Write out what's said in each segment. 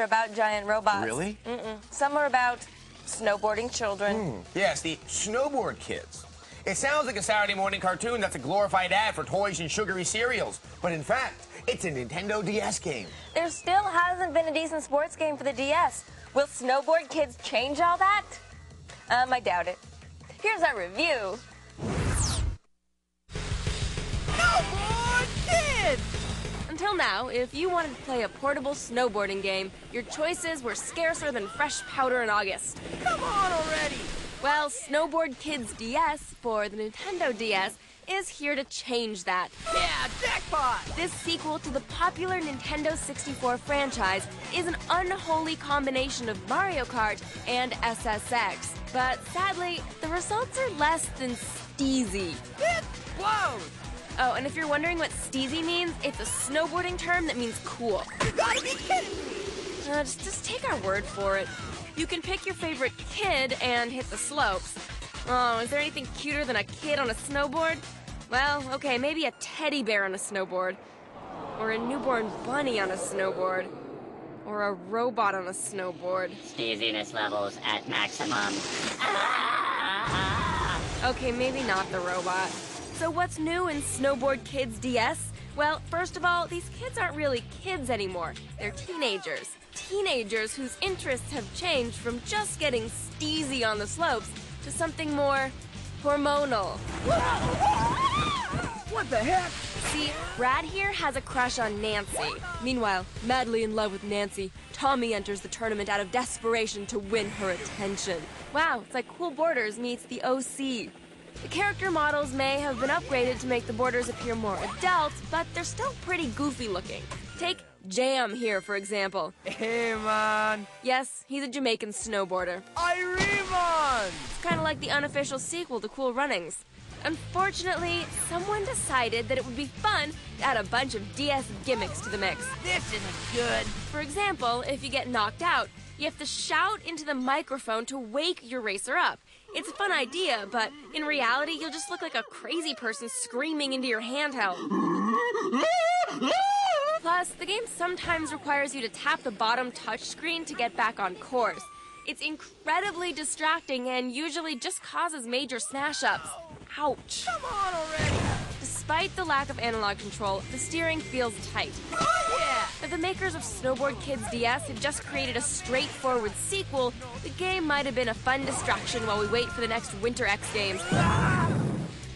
are about giant robots. Really? Mm-mm. Some are about snowboarding children. Yes, the Snowboard Kids. It sounds like a Saturday morning cartoon that's a glorified ad for toys and sugary cereals, but in fact, it's a Nintendo DS game. There still hasn't been a decent sports game for the DS. Will Snowboard Kids change all that? Um, I doubt it. Here's our review. Snowboard Kids! Until now, if you wanted to play a portable snowboarding game, your choices were scarcer than fresh powder in August. Come on already! Well, Snowboard Kids DS for the Nintendo DS is here to change that. Yeah, jackpot! This sequel to the popular Nintendo 64 franchise is an unholy combination of Mario Kart and SSX. But sadly, the results are less than steezy. It blows! Oh, and if you're wondering what steezy means, it's a snowboarding term that means cool. You gotta be kidding me! Uh, just, just take our word for it. You can pick your favorite kid and hit the slopes. Oh, is there anything cuter than a kid on a snowboard? Well, okay, maybe a teddy bear on a snowboard. Or a newborn bunny on a snowboard. Or a robot on a snowboard. Steeziness levels at maximum. Okay, maybe not the robot. So what's new in Snowboard Kids DS? Well, first of all, these kids aren't really kids anymore. They're teenagers. Teenagers whose interests have changed from just getting steezy on the slopes to something more hormonal. What the heck? See, Brad here has a crush on Nancy. Meanwhile, madly in love with Nancy, Tommy enters the tournament out of desperation to win her attention. Wow, it's like Cool Borders meets the OC. The character models may have been upgraded to make the borders appear more adult, but they're still pretty goofy looking. Take Jam here, for example. Hey, man. Yes, he's a Jamaican snowboarder. Iremon! It's kind of like the unofficial sequel to Cool Runnings. Unfortunately, someone decided that it would be fun to add a bunch of DS gimmicks to the mix. This isn't good. For example, if you get knocked out, you have to shout into the microphone to wake your racer up. It's a fun idea, but in reality, you'll just look like a crazy person screaming into your handheld. Plus, the game sometimes requires you to tap the bottom touchscreen to get back on course. It's incredibly distracting and usually just causes major smash ups. Ouch. Come on already! Despite the lack of analog control, the steering feels tight. Oh, yeah! If the makers of Snowboard Kids DS had just created a straightforward sequel, the game might have been a fun distraction while we wait for the next Winter X Games.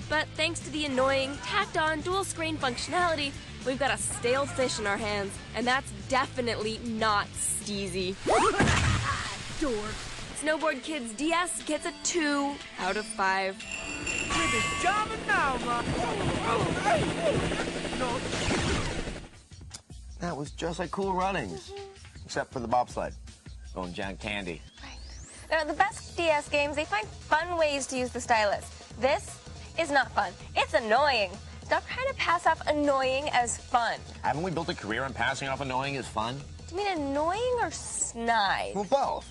But thanks to the annoying, tacked on dual screen functionality, we've got a stale fish in our hands, and that's definitely not steezy. Dork. Snowboard Kids DS gets a 2 out of 5. That was just like Cool Runnings, mm-hmm. except for the bobsled. Going giant candy. Now, the best DS games, they find fun ways to use the stylus. This is not fun. It's annoying. Stop trying to pass off annoying as fun. Haven't we built a career on passing off annoying as fun? Do you mean annoying or snide? Well, both.